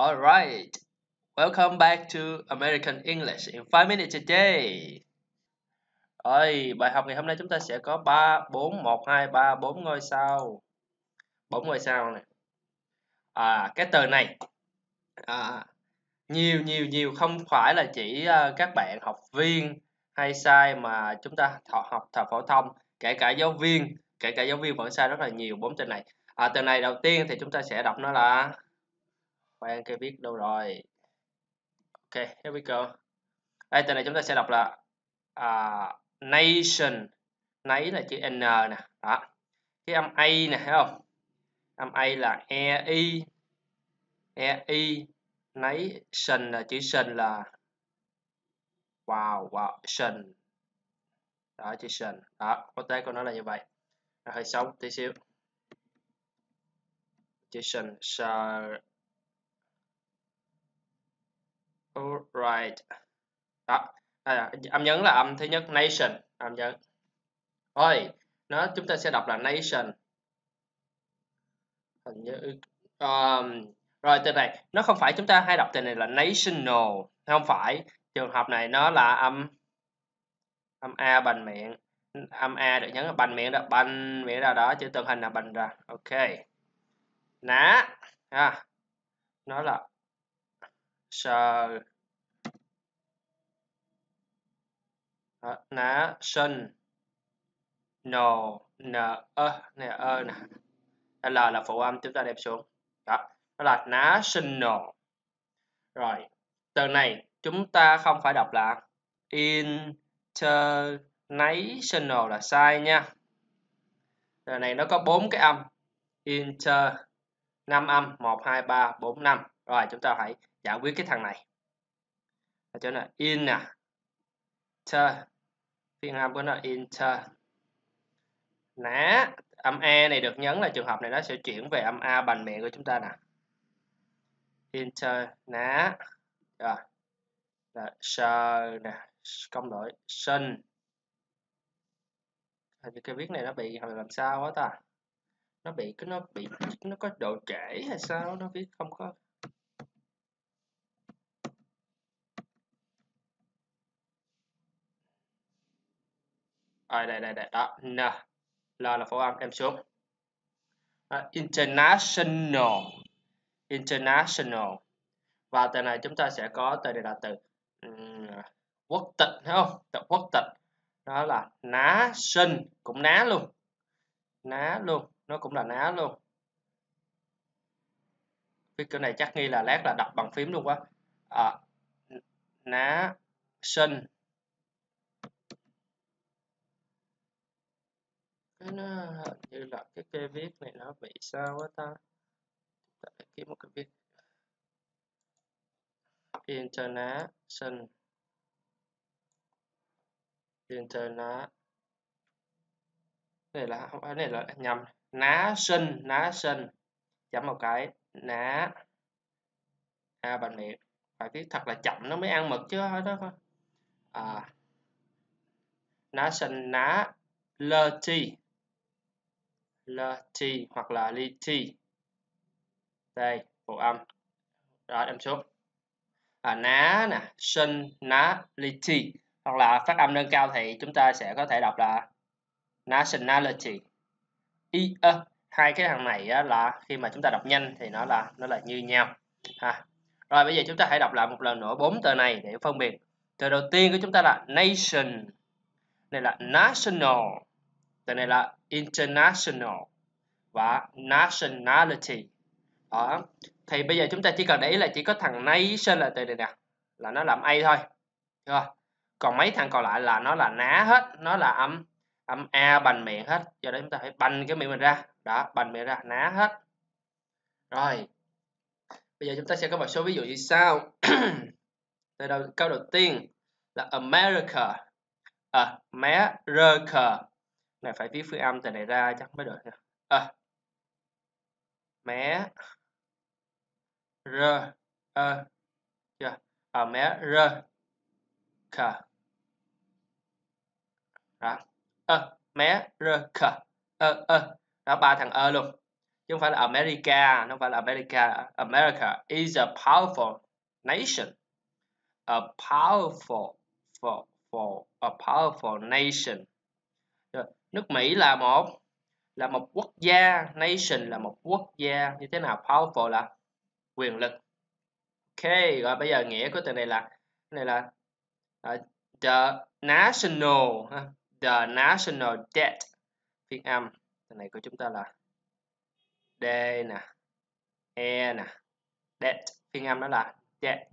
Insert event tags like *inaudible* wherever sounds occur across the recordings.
All right. welcome back to American English in 5 minutes a day. Rồi, bài học ngày hôm nay chúng ta sẽ có 3, 4, 1, 2, 3, 4 ngôi sao. 4 ngôi sao này. À, cái từ này à, nhiều nhiều nhiều không phải là chỉ uh, các bạn học viên hay sai mà chúng ta học thập phổ thông, kể cả giáo viên, kể cả giáo viên vẫn sai rất là nhiều bốn từ này. À, từ này đầu tiên thì chúng ta sẽ đọc nó là khoan cái biết đâu rồi. Ok here we go. Đây từ này chúng ta sẽ đọc là uh, nation. Nấy là chữ n nè đó. Cái âm a nè thấy không? Âm a là e i. E i nấy sân là chữ sân là wow wow sân đó chữ sân đó có tế của nó là như vậy. Nó hơi xấu tí xíu. Chữ sân Alright. Đó. À, âm nhấn là âm thứ nhất nation, âm nhấn. Rồi, nó chúng ta sẽ đọc là nation. Hình như um, rồi từ này nó không phải chúng ta hay đọc từ này là national, không phải. Trường hợp này nó là âm âm a bằng miệng. Âm a được nhấn là miệng đó, bằng miệng ra đó chữ tượng hình là bằng ra. Ok. Ná. À, nó là sờ ná sân. Nồ n ơ? Này ơ? Nè l là phụ âm chúng ta đem xuống. Đó. Đó là national rồi. Từ này, chúng ta không phải đọc là international là sai nha. Từ này nó có bốn cái âm. Inter, năm âm. Một, hai, ba, bốn, năm. Rồi, chúng ta hãy giải quyết cái thằng này. Ở chỗ in nè ter phiên âm của nó inter. Ná âm e này được nhấn là trường hợp này nó sẽ chuyển về âm a bằng miệng của chúng ta nè. Inter. Ná rồi. Là sờ nè. Công đổi. Sân. Thì cái viết này nó bị làm sao quá ta? Nó bị, cái nó bị, nó có độ trễ hay sao? Nó viết không có rồi đây đây đây. Đó n. L là phổ âm em xuống. Đó, international. International. Và từ này chúng ta sẽ có từ này là từ um, quốc tịch thấy không? Từ quốc tịch. Đó là ná sinh cũng ná luôn. Ná luôn nó cũng là ná luôn. Cái cái này chắc nghi là lát là đọc bằng phím luôn quá. À, ná sinh cái nó hình ờ, như là cái cây viết này nó bị sao quá ta? Ta kiếm một cái viết. International. Internet này là không phải này là nhầm. Ná sinh ná sinh chấm một cái. Ná. A à, bằng miệng phải viết thật là chậm nó mới ăn mực chứ đó à. Ná sinh ná lơ ti. LT hoặc là LT đây phụ âm. Rồi em số. À, ná nè sinh ná LT hoặc là phát âm nâng cao thì chúng ta sẽ có thể đọc là nationality. I ơ hai cái thằng này á, là khi mà chúng ta đọc nhanh thì nó là nó là như nhau. Ha. Rồi bây giờ chúng ta hãy đọc lại một lần nữa bốn từ này để phân biệt. Từ đầu tiên của chúng ta là nation này là national tên này là international và nationality. Đó. Thì bây giờ chúng ta chỉ cần để ý là chỉ có thằng nation là từ này nè. Là nó làm a thôi. Chưa còn mấy thằng còn lại là nó là ná hết. Nó là âm âm a bành miệng hết. Do đó chúng ta phải bành cái miệng mình ra. Đó bành miệng ra, ná hết. Rồi. Bây giờ chúng ta sẽ có một số ví dụ như sau. *clears throat* Từ đầu, câu đầu tiên là America. America này phải viết phương âm từ này ra chắc mới được à, mé. R, ơ chưa. À, mé. R, k, đó. Ơ mé. R, k, ơ ơ đó ba thằng ơ luôn. Chứ không phải là America nó phải là America. America is a powerful nation. A powerful for, for a powerful nation nước Mỹ là một là một quốc gia nation là một quốc gia. Như thế nào? Powerful là quyền lực. Ok rồi bây giờ nghĩa của từ này là này là uh, the national the national debt. Phiên âm từ này của chúng ta là d nè e nè debt. Phiên âm đó là debt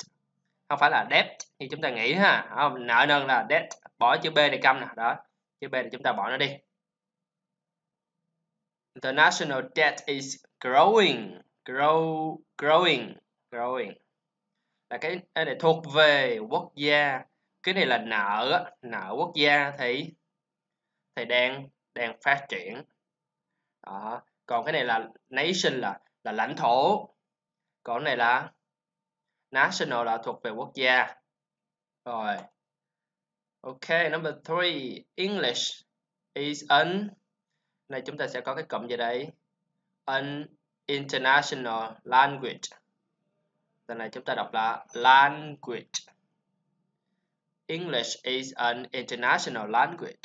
không phải là debt thì chúng ta nghĩ ha. Không nợ nần là debt. Bỏ chữ b này câm nè đó. Chữ b này chúng ta bỏ nó đi the national debt is growing grow growing growing. Là cái, cái này thuộc về quốc gia. Cái này là nợ nợ quốc gia thì thì đang đang phát triển. Đó. còn cái này là nation là là lãnh thổ. Còn cái này là national là thuộc về quốc gia. Rồi ok number three English is an này chúng ta sẽ có cái cụm gì đây. An international language. Lần này chúng ta đọc là language. English is an international language.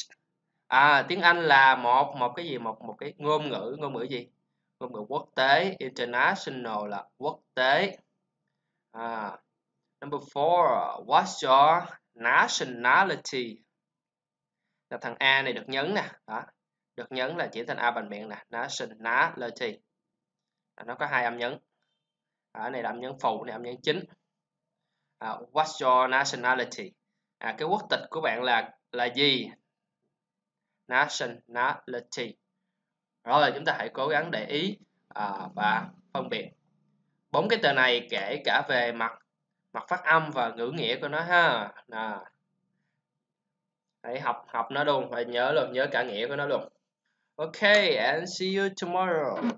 À tiếng Anh là một một cái gì? Một một cái ngôn ngữ. Ngôn ngữ gì? Ngôn ngữ quốc tế. International là quốc tế. À, number four what's your nationality? Là thằng A này được nhấn nè. Đó được nhấn là chỉ thành A bằng miệng nè nationality à, nó có hai âm nhấn. À, Ở này là âm nhấn phụ này âm nhấn chính. À, what's your nationality? À, cái quốc tịch của bạn là là gì? Nationality. Rồi chúng ta hãy cố gắng để ý à, và phân biệt. Bốn cái từ này kể cả về mặt mặt phát âm và ngữ nghĩa của nó ha. À. hãy học học nó luôn và nhớ luôn nhớ cả nghĩa của nó luôn. Okay and see you tomorrow